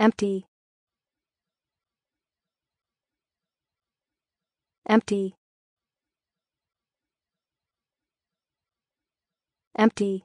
empty. Empty. Empty.